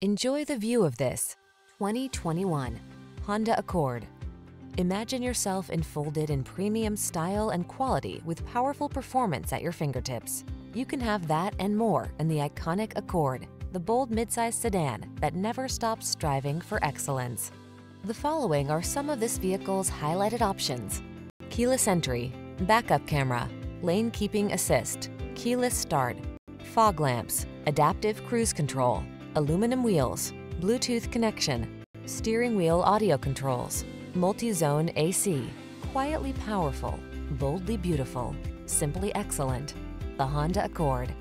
Enjoy the view of this 2021 Honda Accord. Imagine yourself enfolded in premium style and quality with powerful performance at your fingertips. You can have that and more in the iconic Accord, the bold midsize sedan that never stops striving for excellence. The following are some of this vehicle's highlighted options. Keyless entry, backup camera, lane keeping assist, keyless start, fog lamps, adaptive cruise control, aluminum wheels, Bluetooth connection, steering wheel audio controls, multi-zone AC, quietly powerful, boldly beautiful, simply excellent. The Honda Accord.